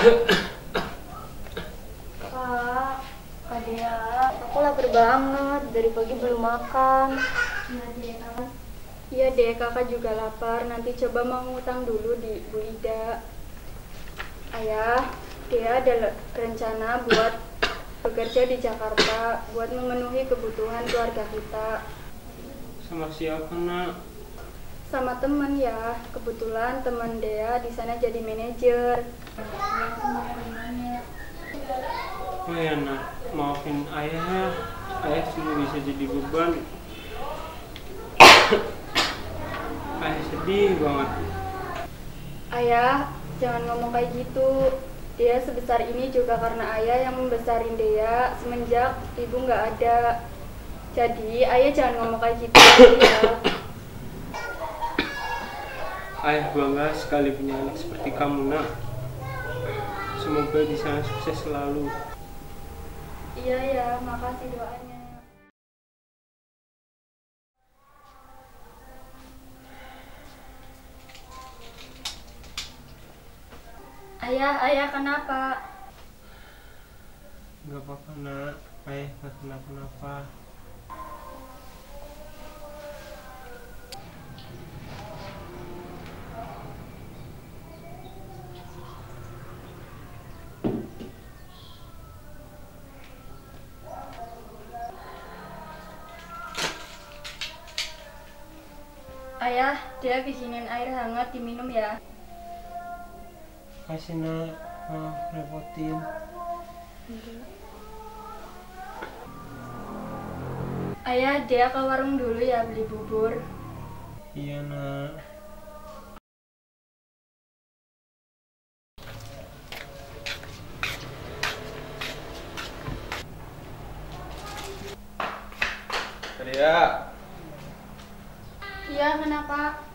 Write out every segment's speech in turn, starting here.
Kak, Kak Dea, aku lapar banget. Dari pagi belum makan. Iya, Dea. Iya, deh, kakak juga lapar. Nanti coba mau ngutang dulu di Bu Ida. Ayah, dia ada rencana buat bekerja di Jakarta buat memenuhi kebutuhan keluarga kita. Sama siapa nak? Sama temen ya, kebetulan teman Dea di sana jadi manajer. Oh ya nak, maafin ayah ya. Ayah sudah bisa jadi beban. ayah sedih banget. Ayah, jangan ngomong kayak gitu. Dia sebesar ini juga karena ayah yang membesarin Dea semenjak ibu nggak ada. Jadi ayah jangan ngomong kayak gitu ya. Ayah bangga sekali punya anak seperti kamu nak. Semoga di sana sukses selalu. Iya ya, makasih doanya. Ayah, ayah kenapa? Gak apa-apa nak, ayah gak kenapa-napa. Ayah, dia bikinin air hangat diminum ya. Kasih nak, maaf repotin. Ayah, dia ke warung dulu ya beli bubur. Iya nak. Iya, kenapa?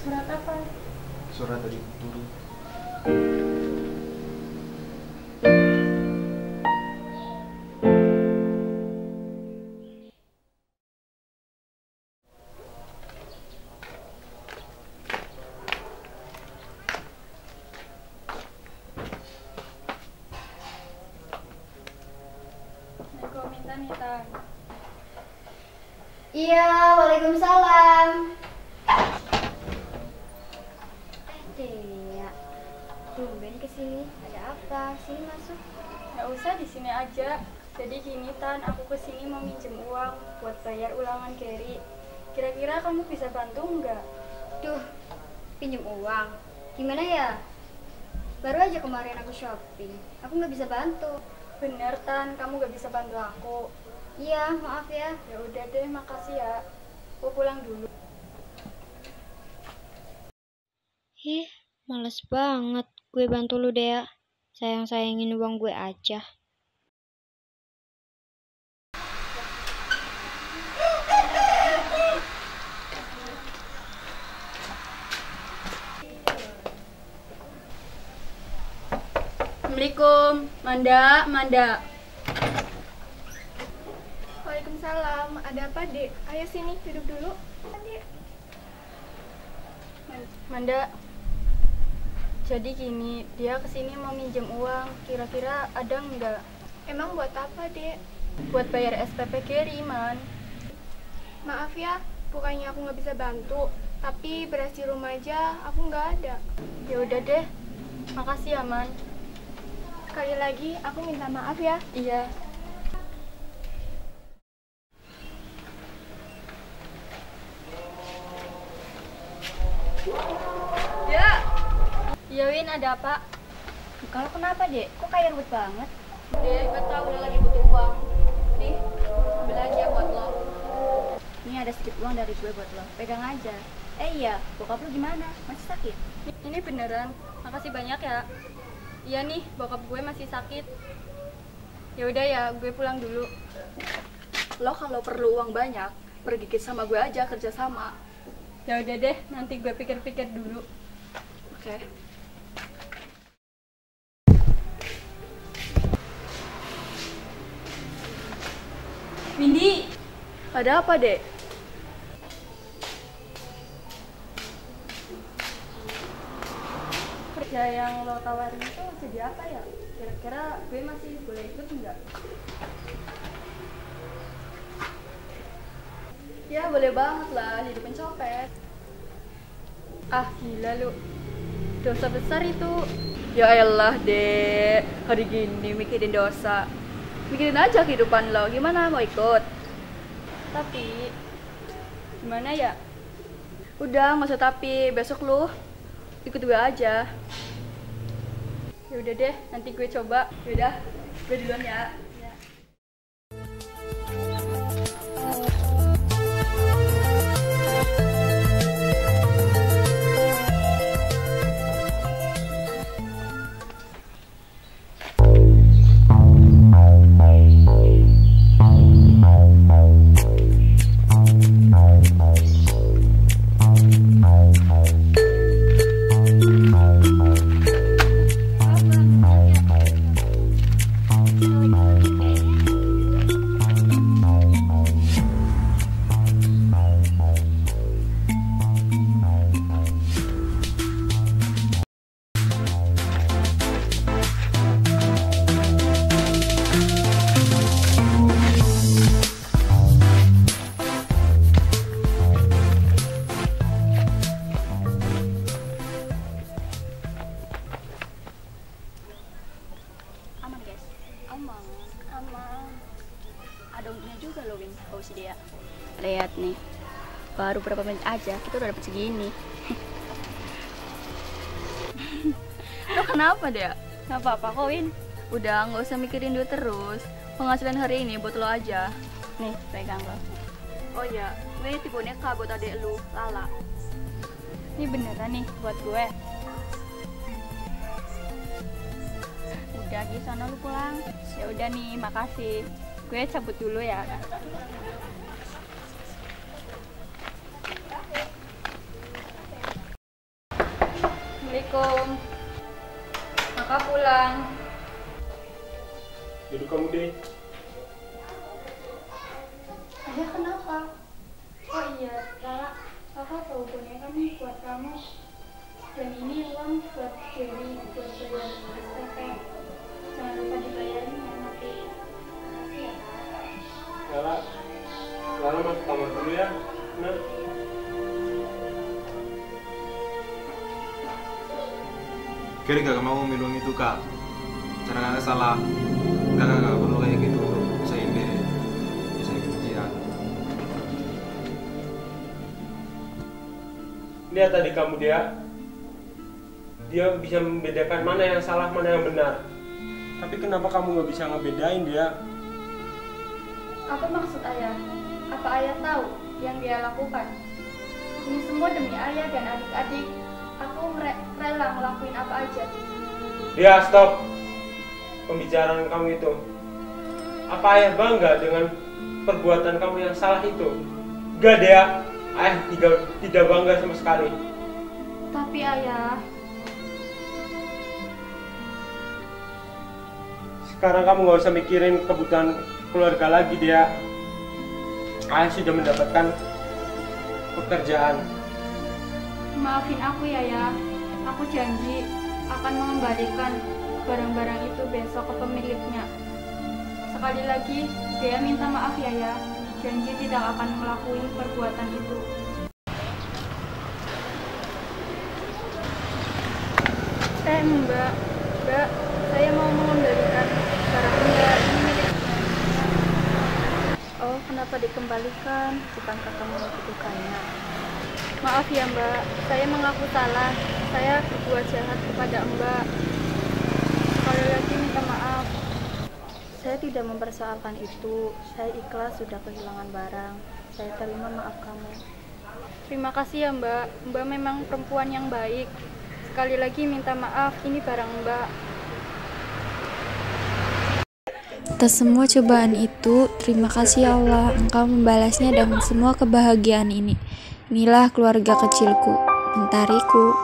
Surat, apa? surat dari guru. Tumben ke sini. Ada apa? Sini masuk. Nggak usah di sini aja. Jadi gini Tan, aku ke sini mau minjem uang buat bayar ulangan Gary. Kira-kira kamu bisa bantu nggak? Duh, pinjam uang. Gimana ya? Baru aja kemarin aku shopping. Aku nggak bisa bantu. Bener Tan, kamu nggak bisa bantu aku. Iya, maaf ya. Ya udah deh, makasih ya. Aku pulang dulu. Ih, males banget. Gue bantu lu, Dea. Sayang-sayangin uang gue aja. Assalamualaikum, Manda, Manda. Waalaikumsalam. Ada apa, Dek? Ayo sini, duduk dulu. Manda. Jadi gini, dia ke sini mau minjem uang. Kira-kira ada nggak? Emang buat apa, Dek? Buat bayar SPP Gary, Man. Maaf ya, bukannya aku nggak bisa bantu. Tapi beras di rumah aja aku nggak ada. Ya udah deh. Makasih ya, Man. Sekali lagi, aku minta maaf ya. Iya. Iya, Win, ada apa? Kalau kenapa, Dek? Kok kayak ribet banget? Dek, gak tau udah lagi butuh uang. Nih, ambil aja buat lo. Ini ada sedikit uang dari gue buat lo. Pegang aja. Eh iya, bokap lu gimana? Masih sakit? Ini beneran. Makasih banyak ya. Iya nih, bokap gue masih sakit. Ya udah ya, gue pulang dulu. Lo kalau perlu uang banyak, pergi ke sama gue aja kerja sama. Ya udah deh, nanti gue pikir-pikir dulu. Oke. Windy, Ada apa, Dek? Ya yang lo tawarin itu jadi apa ya? Kira-kira gue masih boleh ikut enggak? Ya boleh banget lah jadi pencopet. Ah gila lu. Dosa besar itu. Ya elah dek, hari gini mikirin dosa. Mikirin aja kehidupan lo, gimana mau ikut? Tapi, gimana ya? Udah, nggak usah tapi, besok lu ikut gue aja. Ya udah deh, nanti gue coba. Yaudah, gue duluan ya. Baru berapa menit aja kita udah dapet segini. Lo kenapa dia? Gak apa-apa kok Win. Udah nggak usah mikirin duit terus. Penghasilan hari ini buat lo aja. Nih, pegang lo. Oh iya, gue tipe boneka buat adek lu, Lala. Ini beneran nih buat gue. Udah di sana lu pulang. Ya udah nih, makasih. Gue cabut dulu ya. Assalamualaikum. Maka pulang. Duduk kamu deh. Ayah kenapa? Kira gak mau minum itu kak. Cara kakak salah. Kakak gak perlu kayak gitu. Saya ini, saya kejian. lihat tadi kamu dia. Dia bisa membedakan mana yang salah, mana yang benar. Tapi kenapa kamu nggak bisa ngebedain dia? Apa maksud ayah? Apa ayah tahu yang dia lakukan? Ini semua demi ayah dan adik-adik. Aku rela ngelakuin apa aja. Ya, stop. Pembicaraan kamu itu. Apa ayah bangga dengan perbuatan kamu yang salah itu? Gak dia. Ayah tidak, tidak bangga sama sekali. Tapi ayah, Sekarang kamu nggak usah mikirin kebutuhan keluarga lagi dia. Ayah sudah mendapatkan pekerjaan. Maafin aku ya ya. Aku janji akan mengembalikan barang-barang itu besok ke pemiliknya. Sekali lagi, dia minta maaf ya ya. Janji tidak akan melakukan perbuatan itu. Eh mbak, mbak, saya mau mengembalikan barang mbak. Ini Oh, kenapa dikembalikan? Bukankah kamu membutuhkannya? Maaf ya mbak, saya mengaku salah. Saya berbuat jahat kepada mbak. Sekali lagi minta maaf. Saya tidak mempersoalkan itu. Saya ikhlas sudah kehilangan barang. Saya terima maaf kamu. Terima kasih ya mbak. Mbak memang perempuan yang baik. Sekali lagi minta maaf, ini barang mbak. Atas semua cobaan itu, terima kasih ya Allah, Engkau membalasnya dengan semua kebahagiaan ini. Inilah keluarga kecilku, mentariku,